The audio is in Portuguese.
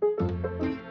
Música